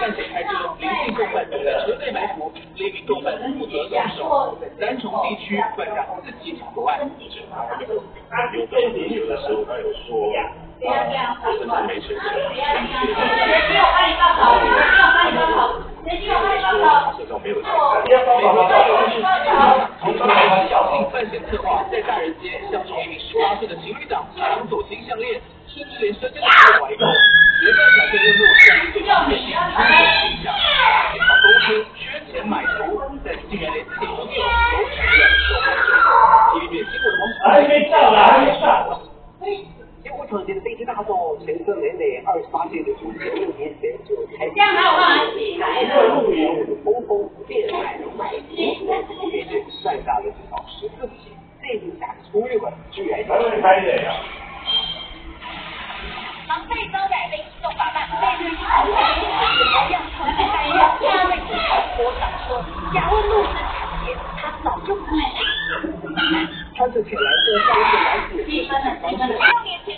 来福，另一名共犯负责动手，在三重地区犯下四起抢夺案。有被理由的时候，他有说，我身上没钱，身上没有钱。同时还小心犯险策划，在大人街相中一名十八岁的情侣档抢走金项链，甚至连身间都怀中，绝妙还没到呢。还没到场景飞机大道乘客美美二十八岁的朱杰六年前就开始六年我们匆匆变了外籍人的就占大约不到十四个这种价出日本居然要开呀招待飞机动滑板被对于航天员怎么样成为单位我想说假如路上抢劫他早就不了他就是来自，来自，来自，